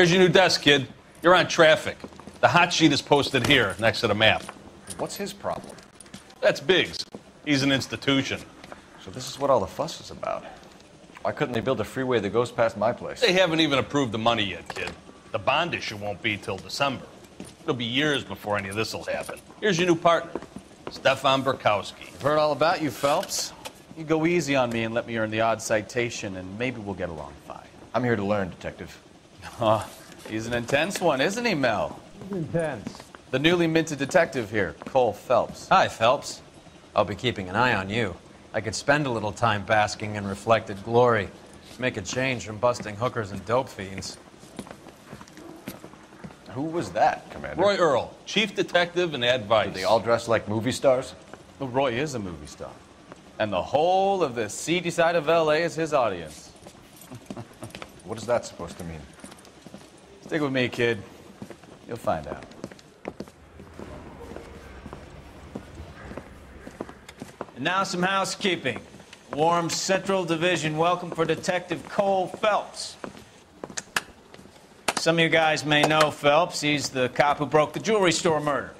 Here's your new desk, kid. You're on traffic. The hot sheet is posted here, next to the map. What's his problem? That's Biggs. He's an institution. So this is what all the fuss is about. Why couldn't they build a freeway that goes past my place? They haven't even approved the money yet, kid. The bond issue won't be till December. It'll be years before any of this will happen. Here's your new partner, Stefan Bekowsky. I've heard all about you, Phelps. You go easy on me and let me earn the odd citation, and maybe we'll get along fine. I'm here to learn, Detective. Oh, he's an intense one, isn't he, Mel? He's Intense. The newly minted detective here, Cole Phelps. Hi, Phelps. I'll be keeping an eye on you. I could spend a little time basking in reflected glory. Make a change from busting hookers and dope fiends. Who was that, Commander? Roy Earle, chief detective and advice. Did they all dress like movie stars? Well, Roy is a movie star. And the whole of the seedy side of LA is his audience. What is that supposed to mean? Stick with me, kid. You'll find out. And now some housekeeping. Warm Central Division welcome for Detective Cole Phelps. Some of you guys may know Phelps. He's the cop who broke the jewelry store murder.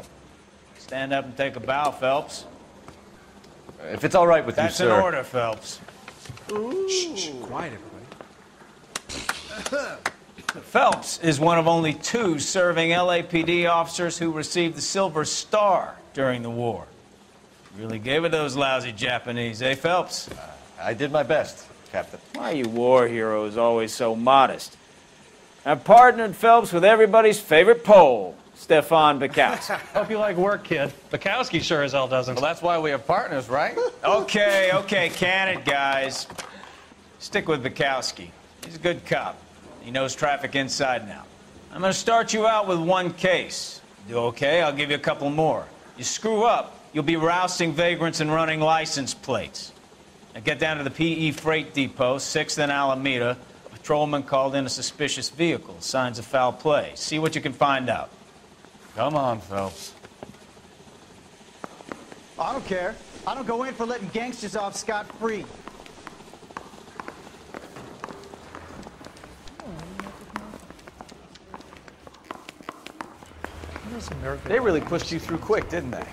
Stand up and take a bow, Phelps. If it's all right with That's you, an order, Phelps. Quiet, everybody. Phelps is one of only two serving LAPD officers who received the Silver Star during the war. Really gave it those lousy Japanese, eh, Phelps? I did my best, Captain. Why are you war heroes always so modest? I've partnered Phelps with everybody's favorite Pole, Stefan Bekowsky. Hope you like work, kid. Bekowsky sure as hell doesn't. Well, that's why we have partners, right? okay, okay, can it, guys. Stick with Bekowsky. He's a good cop. He knows traffic inside now. I'm going to start you out with one case. Do okay? I'll give you a couple more. You screw up, you'll be rousting vagrants and running license plates. Now get down to the PE Freight Depot, 6th and Alameda. A patrolman called in a suspicious vehicle. Signs of foul play. See what you can find out. Come on, Phelps. I don't care. I don't go in for letting gangsters off scot-free. They really pushed you through quick, didn't they?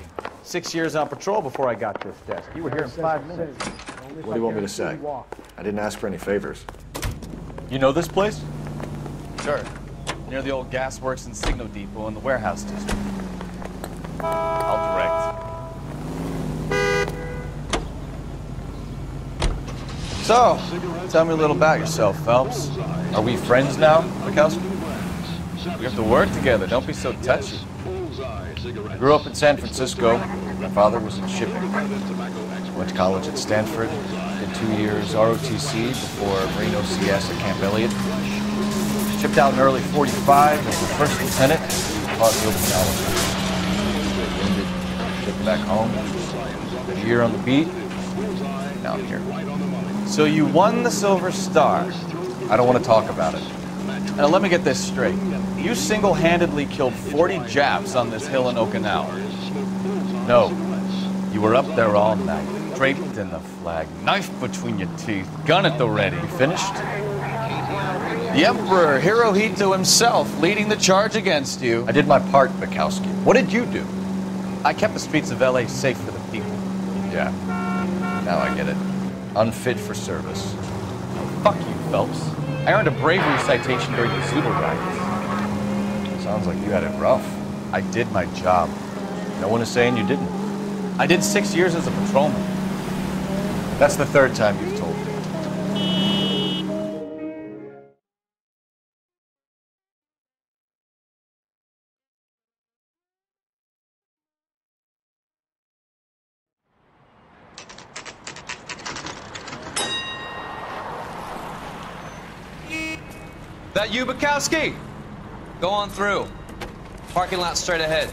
Six years on patrol before I got this desk. You were here in five minutes. What do you want me to say? I didn't ask for any favors. You know this place? Sure. Near the old gasworks and signal depot in the warehouse district. I'll direct. So, tell me a little about yourself, Phelps. Are we friends now, Bekowsky? We have to work together. Don't be so touchy. I grew up in San Francisco. My father was in shipping. Went to college at Stanford. Did two years ROTC before Marine OCS at Camp Elliott. Shipped out in early 45 as the first lieutenant. Fought the Okinawa. Wounded. Shipped back home. Did a year on the beat. Now I'm here. So you won the Silver Star. I don't want to talk about it. Now let me get this straight. You single-handedly killed 40 Japs on this hill in Okinawa. No. You were up there all night, draped in the flag, knife between your teeth, gun at the ready. You finished? The Emperor Hirohito himself leading the charge against you. I did my part, Bekowsky. What did you do? I kept the streets of LA safe for the people. Yeah. Now I get it. Unfit for service. Fuck you, Phelps. I earned a bravery citation during the Zoot Suit riots. Sounds like you had it rough. I did my job. No one is saying you didn't. I did six years as a patrolman. That's the third time you've told me. That you, Bekowsky? Go on through. Parking lot straight ahead.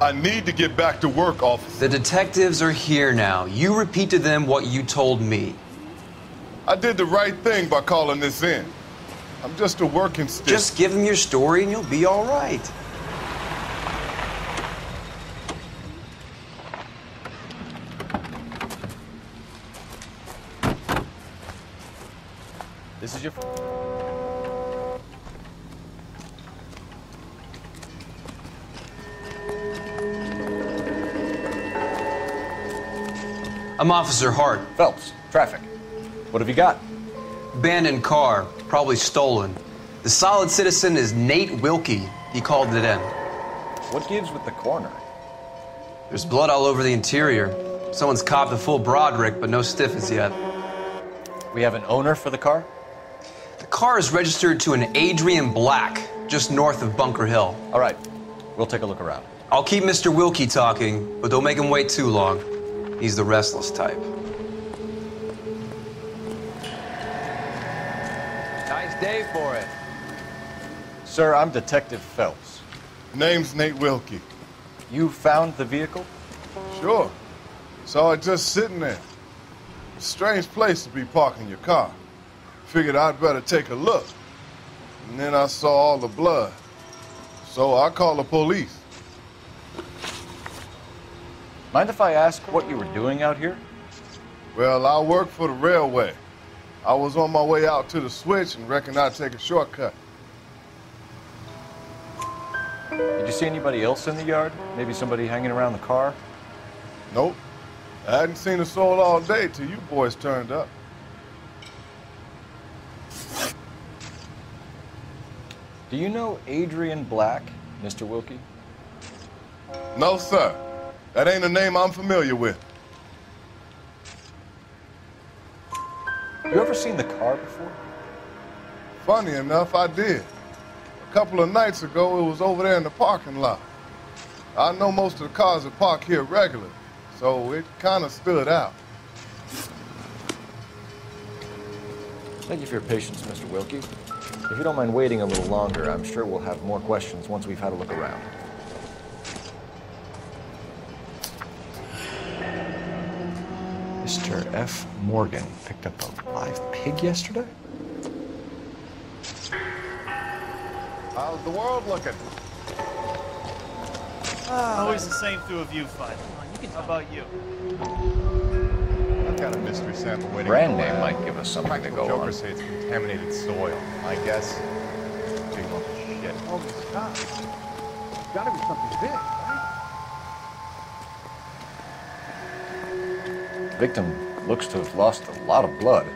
I need to get back to work, officer. The detectives are here now. You repeat to them what you told me. I did the right thing by calling this in. I'm just a working stick. Just give them your story and you'll be all right. This is your. I'm Officer Hart. Phelps, traffic. What have you got? Abandoned car, probably stolen. The solid citizen is Nate Wilkie. He called it in. What gives with the corner? There's blood all over the interior. Someone's copped a full Broderick, but no stiff as yet. We have an owner for the car? The car is registered to an Adrian Black, just north of Bunker Hill. All right, we'll take a look around. I'll keep Mr. Wilkie talking, but don't make him wait too long. He's the restless type. Nice day for it. Sir, I'm Detective Phelps. Name's Nate Wilkie. You found the vehicle? Sure. Saw it just sitting there. Strange place to be parking your car. Figured I'd better take a look. And then I saw all the blood. So I called the police. Mind if I ask what you were doing out here? Well, I work for the railway. I was on my way out to the switch and reckoned I'd take a shortcut. Did you see anybody else in the yard? Maybe somebody hanging around the car? Nope. I hadn't seen a soul all day till you boys turned up. Do you know Adrian Black, Mr. Wilkie? No, sir. That ain't a name I'm familiar with. You ever seen the car before? Funny enough, I did. A couple of nights ago, it was over there in the parking lot. I know most of the cars are parked here regularly, so it kind of stood out. Thank you for your patience, Mr. Wilkie. If you don't mind waiting a little longer, I'm sure we'll have more questions once we've had a look around. Mr. F. Morgan picked up a live pig yesterday? How's the world looking? Ah, always the same through a viewfinder. How about you? I've got a mystery sample waiting. Brand name lab. might give us something to Practical go Joker on. say it's contaminated soil. My guess, big lump of shit. Oh, stop. Gotta be something big, right? Victim looks to have lost a lot of blood.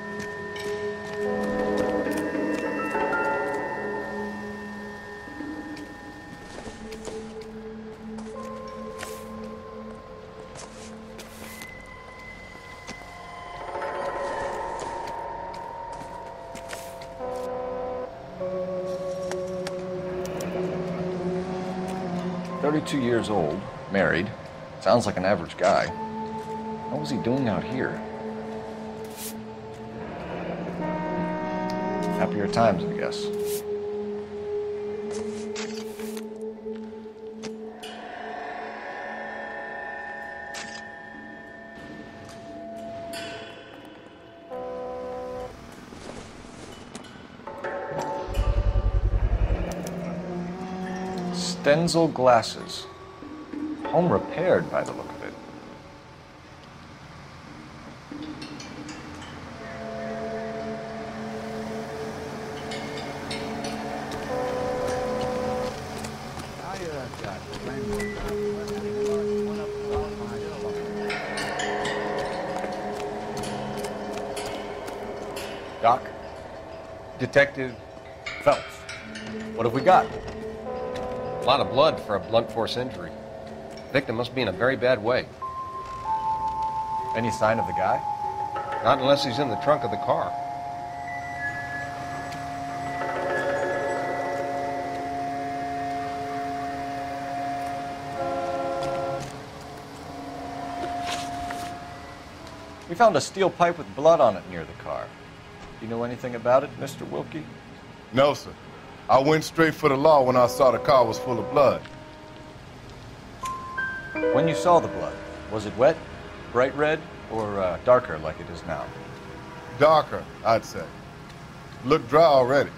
Thirty-two years old, married. Sounds like an average guy. What was he doing out here? Happier times, I guess. Stenzel glasses. Home repaired by the look of it. Doc? Detective Phelps. What have we got? A lot of blood for a blunt force injury. Victim must be in a very bad way. Any sign of the guy? Not unless he's in the trunk of the car. We found a steel pipe with blood on it near the car. Do you know anything about it, Mr. Wilkie? No, sir. I went straight for the law when I saw the car was full of blood. When you saw the blood, was it wet, bright red, or uh, darker like it is now? Darker, I'd say. Looked dry already.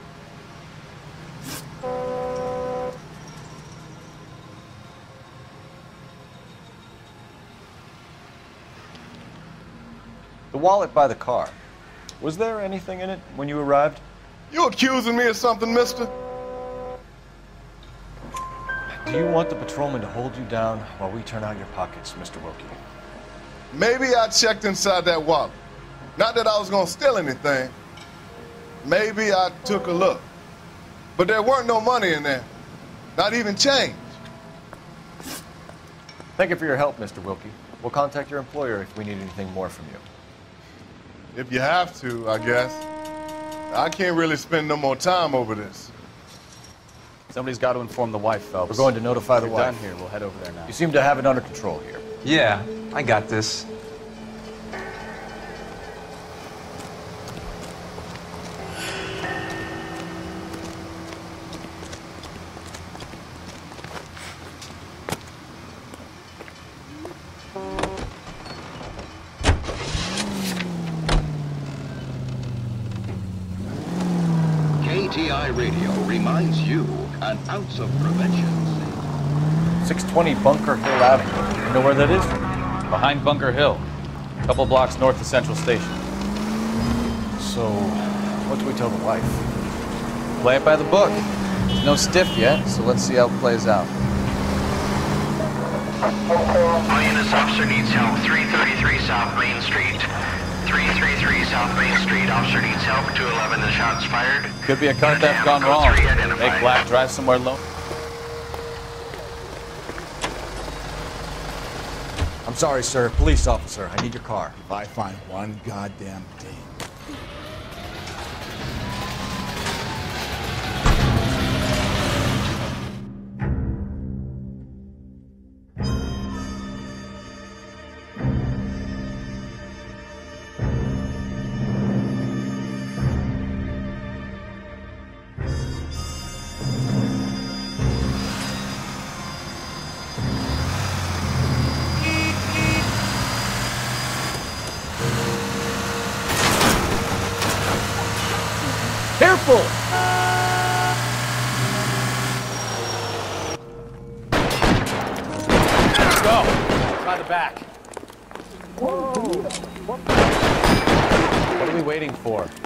The wallet by the car. Was there anything in it when you arrived? You accusing me of something, mister? Do you want the patrolman to hold you down while we turn out your pockets, Mr. Wilkie? Maybe I checked inside that wallet. Not that I was gonna steal anything. Maybe I took a look. But there weren't no money in there. Not even change. Thank you for your help, Mr. Wilkie. We'll contact your employer if we need anything more from you. If you have to, I guess. I can't really spend no more time over this. Somebody's got to inform the wife, Phelps. We're going to notify the We're wife. done here. We'll head over there now. You seem to have it under control here. Yeah, I got this. An of prevention. 620 Bunker Hill Avenue. You know where that is? Behind Bunker Hill, a couple blocks north of Central Station. So, what do we tell the wife? Play it by the book. There's no stiff yet, so let's see how it plays out. All units, officer needs help. 333 South Main Street. 333 South Main Street. Officer needs help. 211, the shots fired. Could be a car theft gone wrong. Make Black drive somewhere low. I'm sorry, sir. Police officer. I need your car. If I find one goddamn thing. What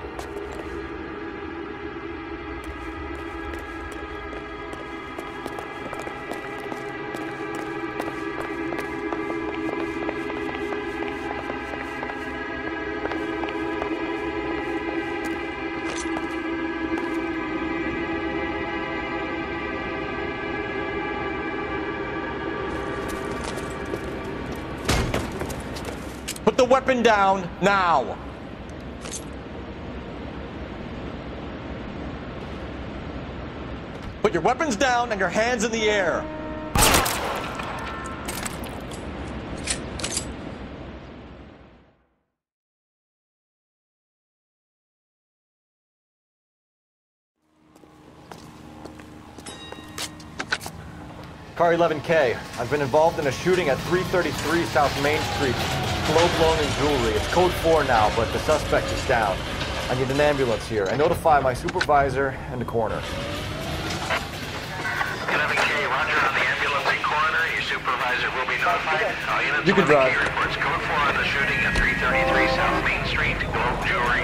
weapon down now. Put your weapons down and your hands in the air. Car 11K. I've been involved in a shooting at 333 South Main Street. Globe Loan and Jewelry. It's code 4 now, but the suspect is down. I need an ambulance here. I notify my supervisor and the coroner. 11K, roger on the ambulance and coroner. Your supervisor will be notified. All units, You can 11K drive. reports code 4 on the shooting at 333 South Main Street. Globe Jewelry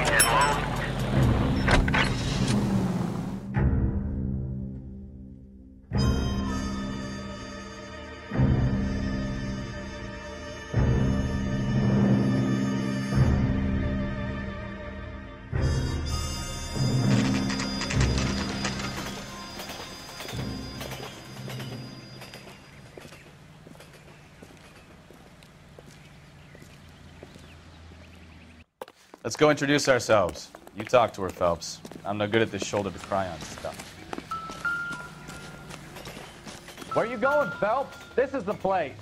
Let's go introduce ourselves. You talk to her, Phelps. I'm no good at this shoulder to cry on stuff. Where are you going, Phelps? This is the place.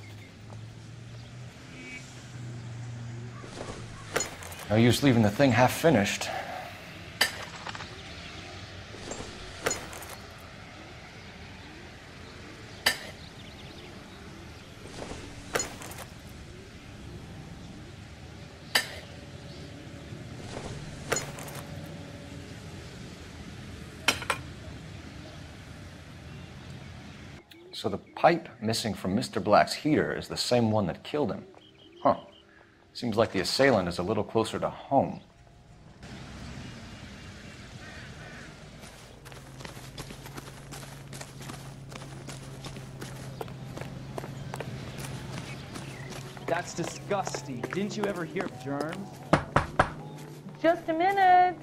No use leaving the thing half finished. So the pipe missing from Mr. Black's heater is the same one that killed him. Huh. Seems like the assailant is a little closer to home. That's disgusting. Didn't you ever hear of germs? Just a minute.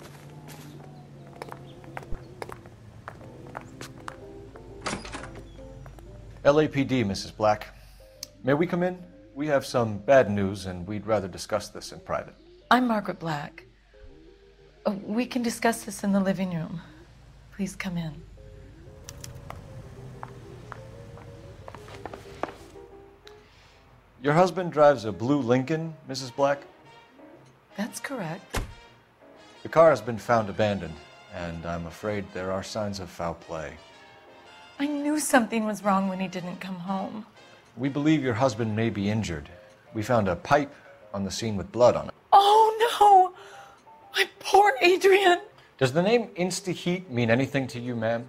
LAPD, Mrs. Black. May we come in? We have some bad news and we'd rather discuss this in private. I'm Margaret Black. Uh, We can discuss this in the living room. Please come in. Your husband drives a blue Lincoln, Mrs. Black? That's correct. The car has been found abandoned, and I'm afraid there are signs of foul play. I knew something was wrong when he didn't come home. We believe your husband may be injured. We found a pipe on the scene with blood on it. Oh no! My poor Adrian! Does the name InstaHeat mean anything to you, ma'am?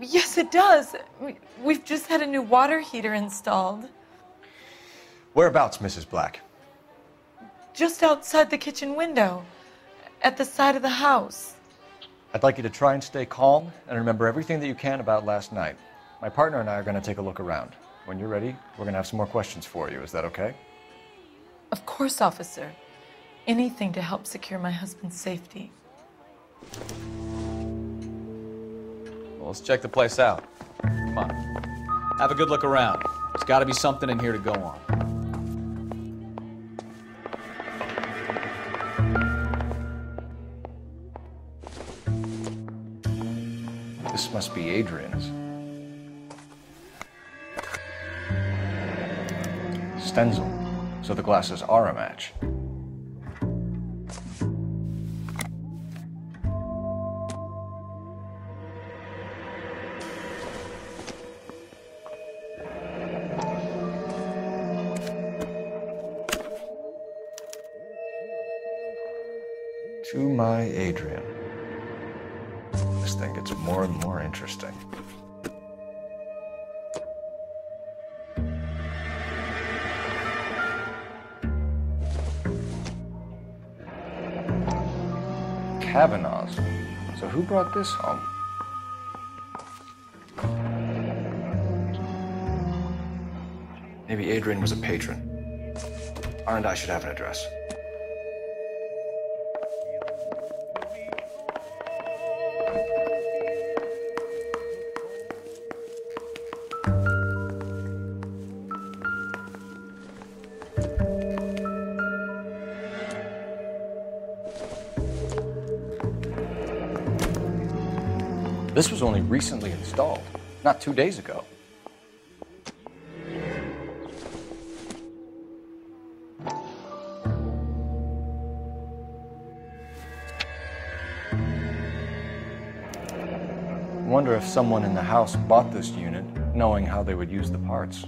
Yes, it does. We- We've just had a new water heater installed. Whereabouts, Mrs. Black? Just outside the kitchen window, at the side of the house. I'd like you to try and stay calm and remember everything that you can about last night. My partner and I are going to take a look around. When you're ready, we're going to have some more questions for you. Is that okay? Of course, officer. Anything to help secure my husband's safety. Well, let's check the place out. Come on. Have a good look around. There's got to be something in here to go on. Must be Adrian's. Stenzel. So the glasses are a match. To my Adrian. Gets more and more interesting. Kavanaugh's. So who brought this home? Maybe Adrian was a patron. R and I should have an address. Recently installed, not two days ago. Wonder if someone in the house bought this unit knowing how they would use the parts.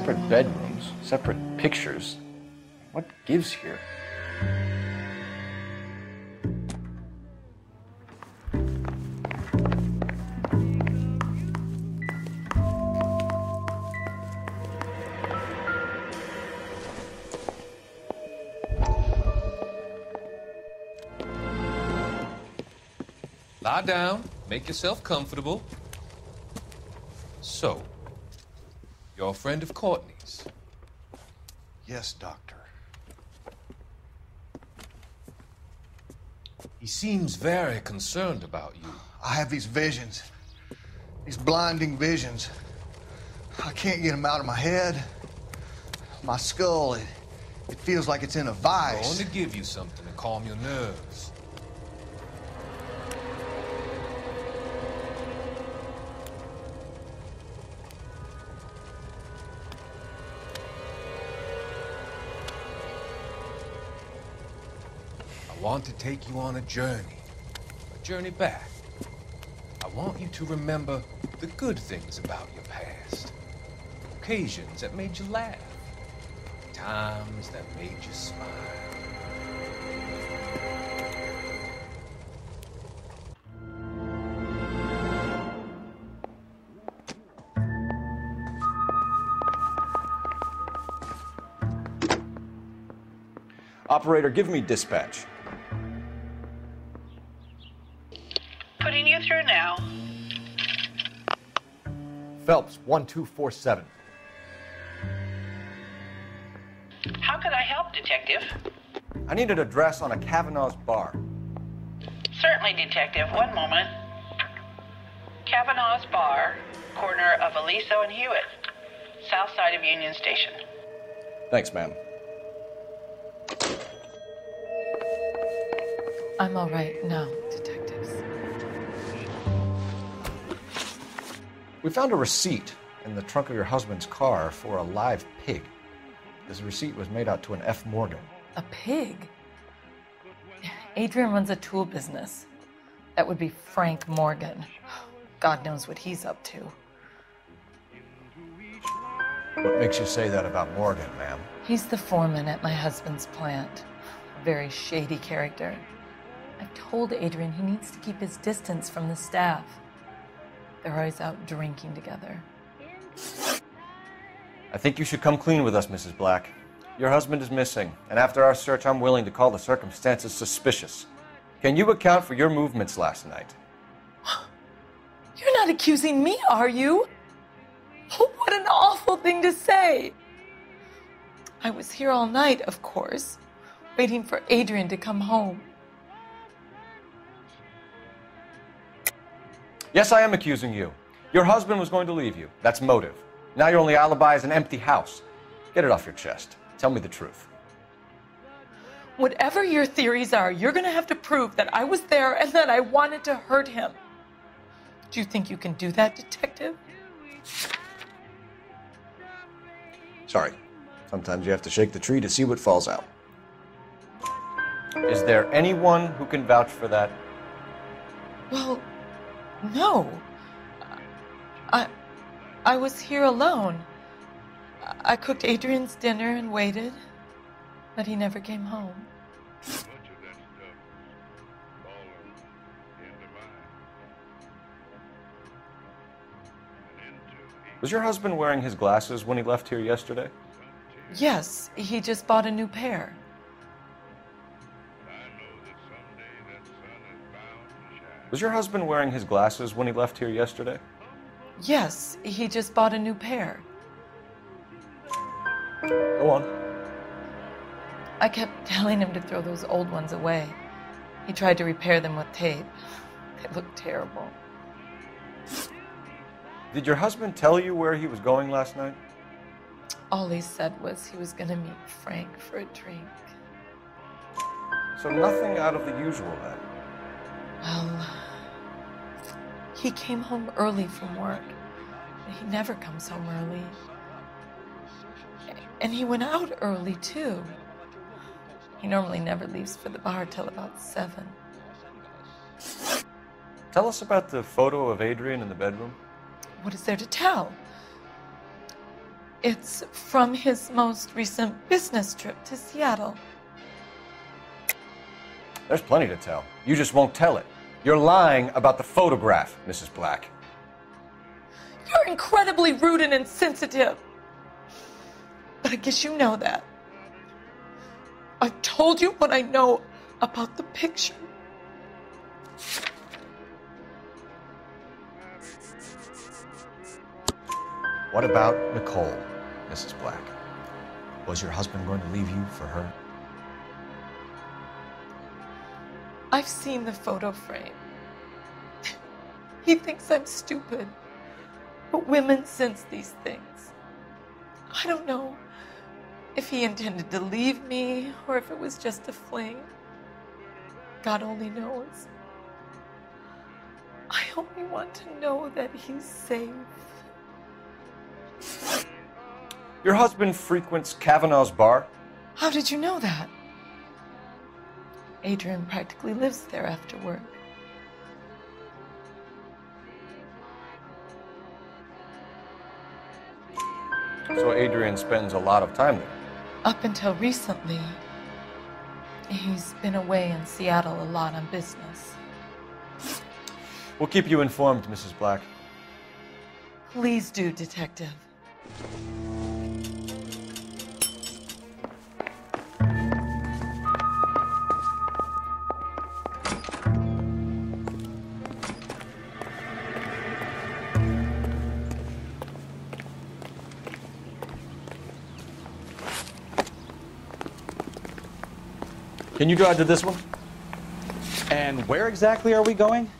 separate bedrooms, separate pictures. What gives here? Lie down, make yourself comfortable. So, you're a friend of Courtney's. Yes, Doctor. He seems very concerned about you. I have these visions, these blinding visions. I can't get them out of my head. My skull, it, it feels like it's in a vice. I want to give you something to calm your nerves. Want to take you on a journey, a journey back. I want you to remember the good things about your past, occasions that made you laugh, times that made you smile. Operator, give me dispatch. Phelps, 1247. How can I help, Detective? I need an address on a Kavanaugh's bar. Certainly, Detective. One moment. Kavanaugh's Bar, corner of Aliso and Hewitt, south side of Union Station. Thanks, ma'am. I'm all right now, We found a receipt in the trunk of your husband's car for a live pig. This receipt was made out to an F. Morgan. A pig? Adrian runs a tool business. That would be Frank Morgan. God knows what he's up to. What makes you say that about Morgan, ma'am? He's the foreman at my husband's plant. A very shady character. I've told Adrian he needs to keep his distance from the staff. They're always out drinking together. I think you should come clean with us, Mrs. Black. Your husband is missing, and after our search, I'm willing to call the circumstances suspicious. Can you account for your movements last night? You're not accusing me, are you? Oh, what an awful thing to say. I was here all night, of course, waiting for Adrian to come home. Yes, I am accusing you. Your husband was going to leave you. That's motive. Now your only alibi is an empty house. Get it off your chest. Tell me the truth. Whatever your theories are, you're going to have to prove that I was there and that I wanted to hurt him. Do you think you can do that, detective? Sorry. Sometimes you have to shake the tree to see what falls out. Is there anyone who can vouch for that? Well, no. I I was here alone. I cooked Adrian's dinner and waited, but he never came home. Was your husband wearing his glasses when he left here yesterday? Yes, he just bought a new pair. Was your husband wearing his glasses when he left here yesterday? Yes, he just bought a new pair. Go on. I kept telling him to throw those old ones away. He tried to repair them with tape. They looked terrible. Did your husband tell you where he was going last night? All he said was he was going to meet Frank for a drink. So nothing out of the usual then. Well, he came home early from work. He never comes home early. And he went out early, too. He normally never leaves for the bar till about seven. Tell us about the photo of Adrian in the bedroom. What is there to tell? It's from his most recent business trip to Seattle. There's plenty to tell. You just won't tell it. You're lying about the photograph, Mrs. Black. You're incredibly rude and insensitive. But I guess you know that. I've told you what I know about the picture. What about Nicole, Mrs. Black? Was your husband going to leave you for her? I've seen the photo frame. he thinks I'm stupid. But women sense these things. I don't know if he intended to leave me or if it was just a fling. God only knows. I only want to know that he's safe. Your husband frequents Kavanaugh's bar? How did you know that? Adrian practically lives there after work. So Adrian spends a lot of time there. Up until recently, he's been away in Seattle a lot on business. We'll keep you informed, Mrs. Black. Please do, Detective. Can you drive to this one? And where exactly are we going?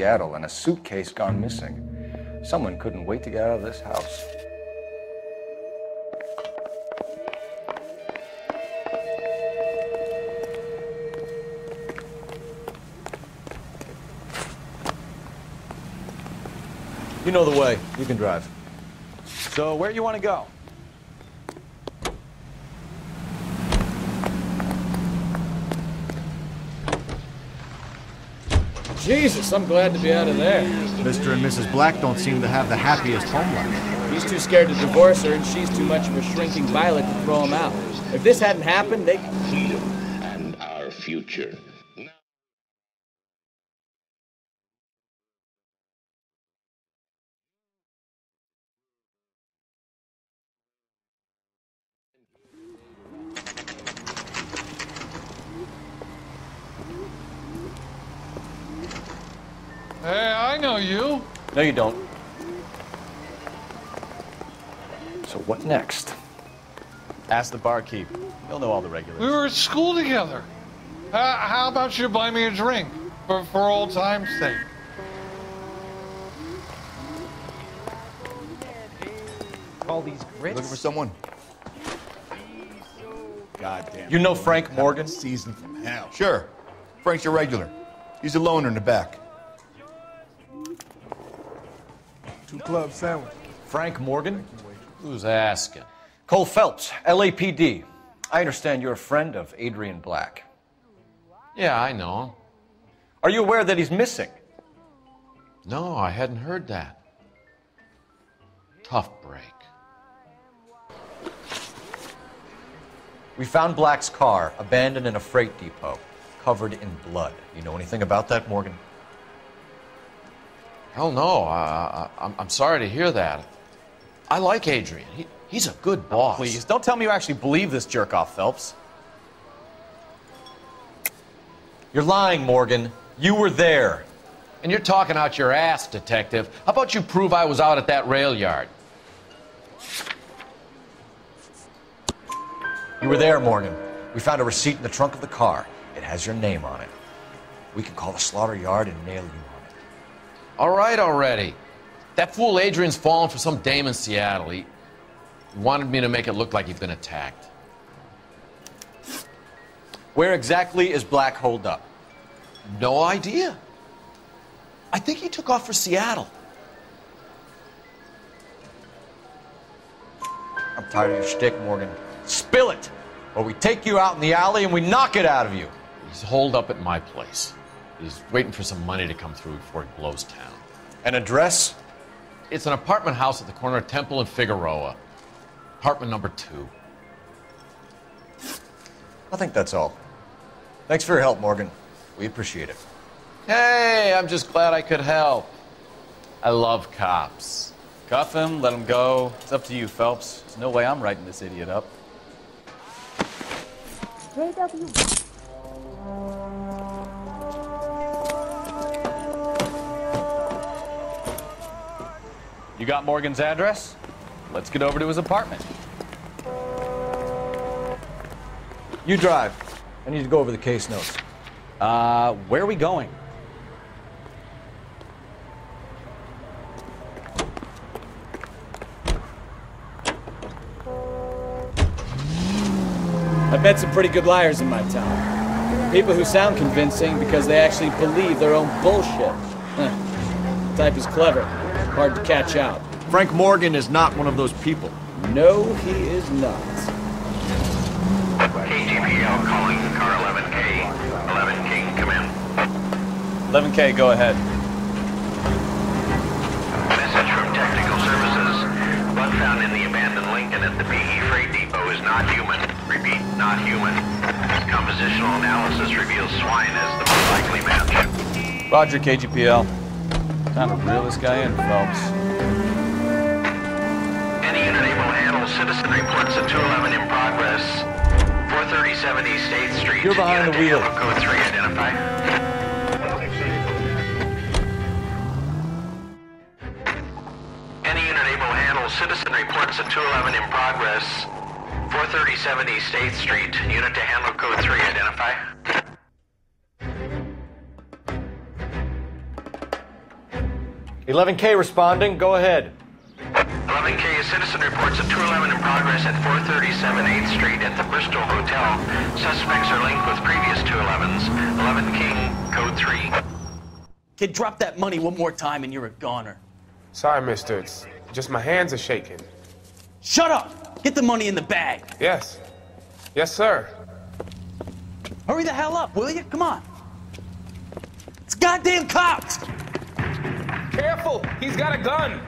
Seattle and a suitcase gone missing. Someone couldn't wait to get out of this house. You know the way. You can drive. So, where you want to go? Jesus, I'm glad to be out of there. Mr. and Mrs. Black don't seem to have the happiest home life. He's too scared to divorce her, and she's too much of a shrinking violet to throw him out. If this hadn't happened, they. Could be and our future. No, you don't. So what next? Ask the barkeep. He'll know all the regulars. We were at school together. Uh, how about you buy me a drink for, for old time's sake? All these grits? Looking for someone? Goddamn. You know Frank Morgan? Season from hell. Sure. Frank's your regular. He's a loner in the back. Two club sandwich. Frank Morgan? Who's asking? Cole Phelps, LAPD. I understand you're a friend of Adrian Black. Yeah, I know him. Are you aware that he's missing? No, I hadn't heard that. Tough break. We found Black's car abandoned in a freight depot, covered in blood. You know anything about that, Morgan? Hell no. I, I'm sorry to hear that. I like Adrian. He, he's a good boss. Please, don't tell me you actually believe this jerk off, Phelps. You're lying, Morgan. You were there. And you're talking out your ass, detective. How about you prove I was out at that rail yard? You were there, Morgan. We found a receipt in the trunk of the car. It has your name on it. We can call the slaughter yard and nail you. All right already. That fool Adrian's fallen for some dame in Seattle. He wanted me to make it look like he'd been attacked. Where exactly is Black holed up? No idea. I think he took off for Seattle. I'm tired of your shtick, Morgan. Spill it, or we take you out in the alley and we knock it out of you. He's holed up at my place. He's waiting for some money to come through before he blows town. An address? It's an apartment house at the corner of Temple and Figueroa. Apartment number two. I think that's all. Thanks for your help, Morgan. We appreciate it. Hey, I'm just glad I could help. I love cops. Cuff him, let him go. It's up to you, Phelps. There's no way I'm writing this idiot up. You got Morgan's address? Let's get over to his apartment. You drive. I need to go over the case notes. Uh, where are we going? I've met some pretty good liars in my time. People who sound convincing because they actually believe their own bullshit. Huh. Type is clever, hard to catch out. Frank Morgan is not one of those people. No, he is not. KGPL calling car 11K. 11 King, come in. 11K, go ahead. Message from Technical Services. Blood found in the abandoned Lincoln at the PE Freight Depot is not human. Repeat, not human. Compositional analysis reveals swine as the most likely match. Roger, KGPL. Time to reel this guy in, Phelps. Any unit able to handle citizen reports at 211 in progress. 437 East 8th Street. You're behind unit the wheel. Code 3 identify. Any unit able to handle citizen reports at 211 in progress. 437 East 8th Street. Unit to handle Code 3 identify. Eleven K responding. Go ahead. 11K citizen reports a 211 in progress at 437 8th Street at the Bristol Hotel. Suspects are linked with previous 211s. 11 King, code 3. Kid, drop that money one more time and you're a goner. Sorry, mister. It's just my hands are shaking. Shut up! Get the money in the bag. Yes. Yes, sir. Hurry the hell up, will you? Come on. It's goddamn cops! Careful! He's got a gun!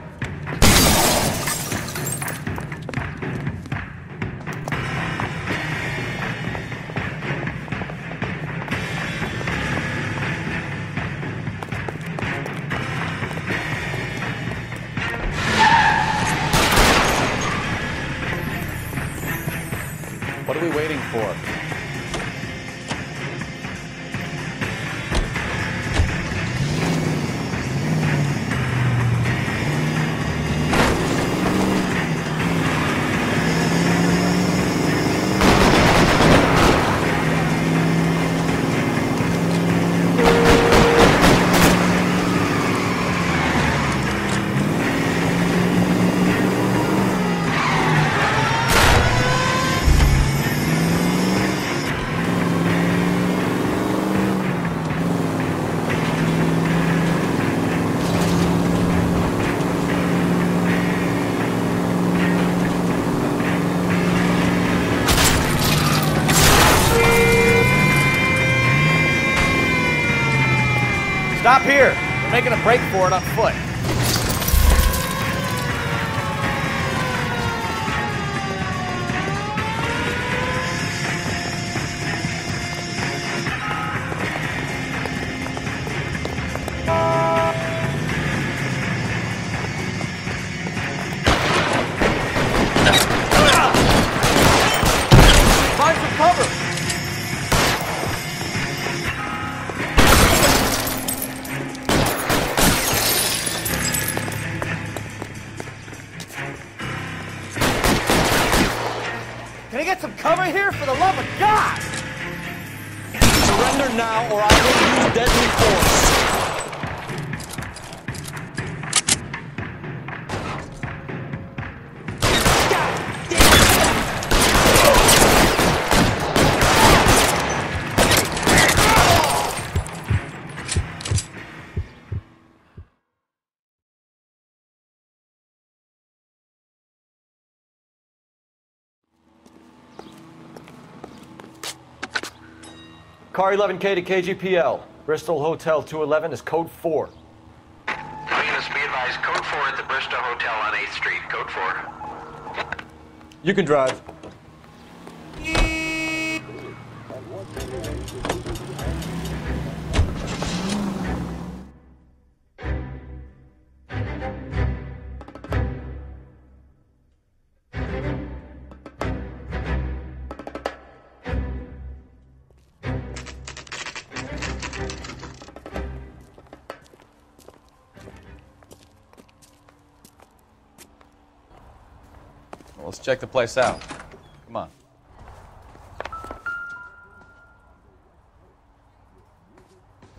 Stop here. We're making a break for it on foot. Car 11K to KGPL. Bristol Hotel 211 is code 4. Venus, be advised, code 4 at the Bristol Hotel on 8th Street. Code 4. You can drive. Check the place out. Come on.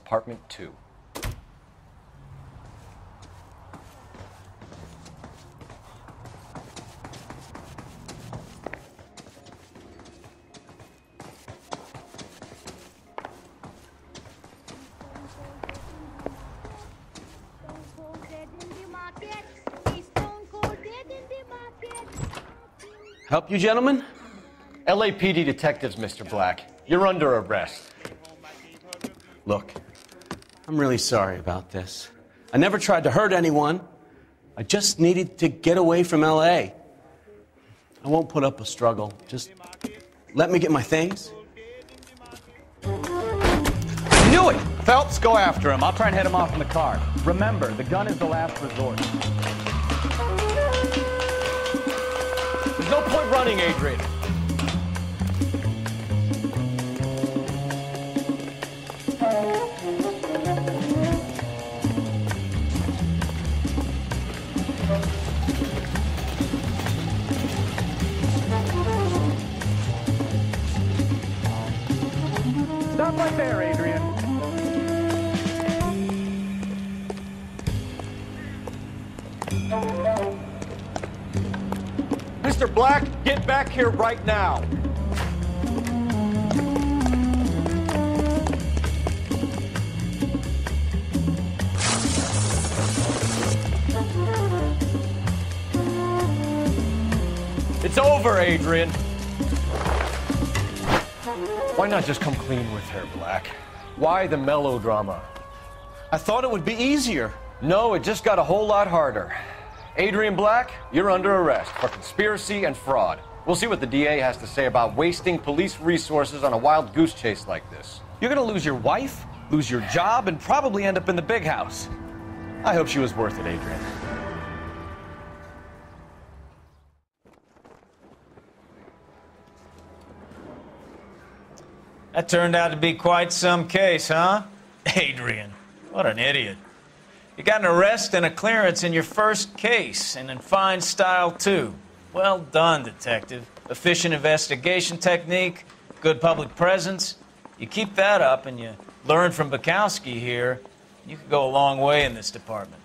Apartment 2. You, gentlemen? LAPD detectives, Mr. Black. You're under arrest. Look, I'm really sorry about this. I never tried to hurt anyone. I just needed to get away from LA. I won't put up a struggle. Just let me get my things. I Knew it! Phelps, go after him. I'll try and head him off in the car. Remember, the gun is the last resort. Running, Adrian. Here right now. It's over, Adrian. Why not just come clean with her, Black? Why the melodrama? I thought it would be easier. No, it just got a whole lot harder. Adrian Black, you're under arrest for conspiracy and fraud. We'll see what the DA has to say about wasting police resources on a wild goose chase like this. You're gonna lose your wife, lose your job, and probably end up in the big house. I hope she was worth it, Adrian. That turned out to be quite some case, huh? Adrian, what an idiot. You got an arrest and a clearance in your first case, and in fine style, too. Well done, Detective. Efficient investigation technique, good public presence. You keep that up and you learn from Bekowsky here, you could go a long way in this department.